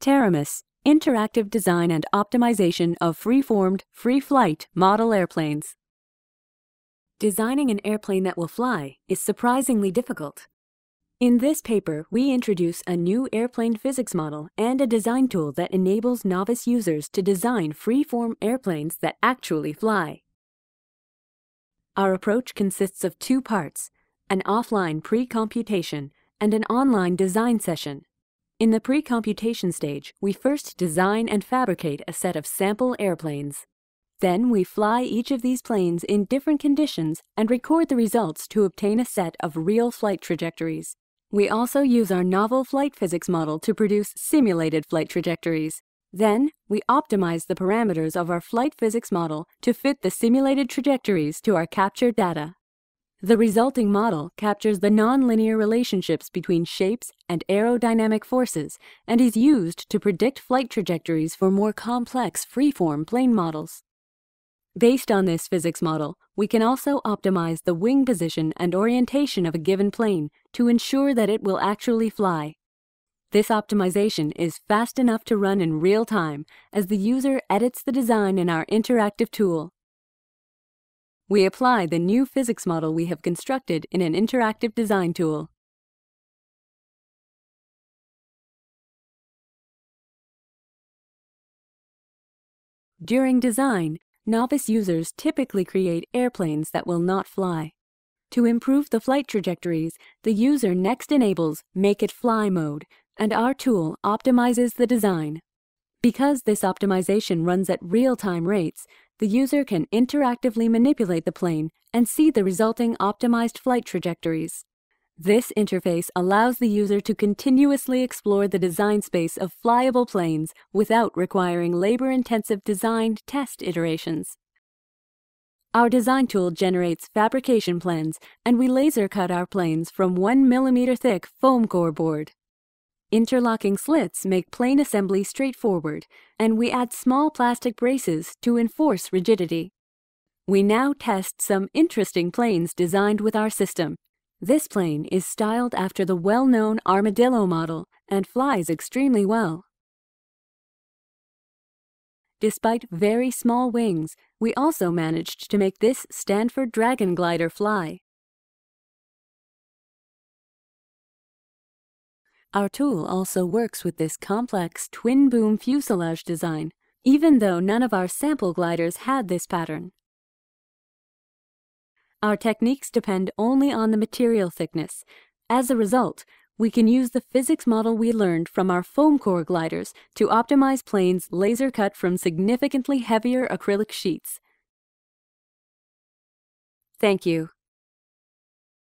Pteromys, interactive design and optimization of free-formed, free-flight model airplanes. Designing an airplane that will fly is surprisingly difficult. In this paper, we introduce a new airplane physics model and a design tool that enables novice users to design free-form airplanes that actually fly. Our approach consists of two parts, an offline pre-computation and an online design session. In the pre-computation stage, we first design and fabricate a set of sample airplanes. Then we fly each of these planes in different conditions and record the results to obtain a set of real flight trajectories. We also use our novel flight physics model to produce simulated flight trajectories. Then, we optimize the parameters of our flight physics model to fit the simulated trajectories to our captured data. The resulting model captures the nonlinear relationships between shapes and aerodynamic forces and is used to predict flight trajectories for more complex freeform plane models. Based on this physics model, we can also optimize the wing position and orientation of a given plane to ensure that it will actually fly. This optimization is fast enough to run in real time as the user edits the design in our interactive tool. We apply the new physics model we have constructed in an interactive design tool. During design, novice users typically create airplanes that will not fly. To improve the flight trajectories, the user next enables Make It Fly mode, and our tool optimizes the design. Because this optimization runs at real-time rates, the user can interactively manipulate the plane and see the resulting optimized flight trajectories. This interface allows the user to continuously explore the design space of flyable planes without requiring labor-intensive design test iterations. Our design tool generates fabrication plans, and we laser cut our planes from 1 mm thick foam core board. Interlocking slits make plane assembly straightforward, and we add small plastic braces to enforce rigidity. We now test some interesting planes designed with our system, this plane is styled after the well-known Armadillo model and flies extremely well. Despite very small wings, we also managed to make this Stanford Dragon glider fly. Our tool also works with this complex twin-boom fuselage design, even though none of our sample gliders had this pattern. Our techniques depend only on the material thickness. As a result, we can use the physics model we learned from our foam core gliders to optimize planes laser cut from significantly heavier acrylic sheets. Thank you.